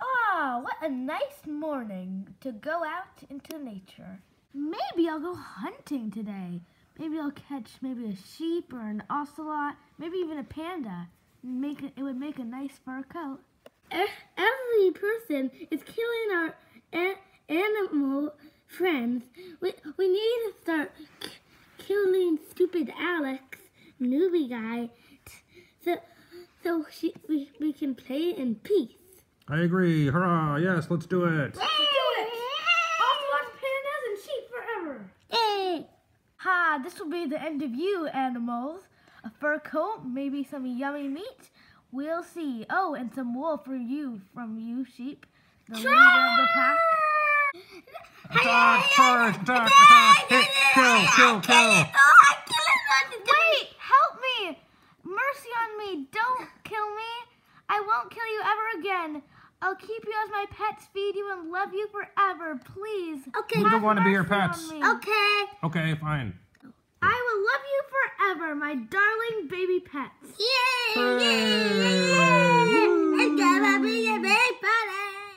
Oh, what a nice morning to go out into nature. Maybe I'll go hunting today. Maybe I'll catch maybe a sheep or an ocelot, maybe even a panda. Make it, it would make a nice fur coat. Every person is killing our friends. We, we need to start k- killing stupid Alex, newbie guy, t- so so she, we, we can play in peace. I agree. Hurrah! Yes, let's do it. Let's do it! Ocelots, pandas, and sheep forever! Yay! Ha, this will be the end of you, animals. A fur coat, maybe some yummy meat. We'll see. Oh, and some wool for you, from you, sheep. The leader of the pack. Attack! Charge! Attack! Attack! Hit! Kill! Kill! Kill! Wait, help me! Mercy on me! Don't kill me! I won't kill you ever again. I'll keep you as my pets, feed you, and love you forever. Please. Okay. We don't want to be your pets. Okay. Okay, fine. I will love you forever, my darling baby pets. Yay! Hooray!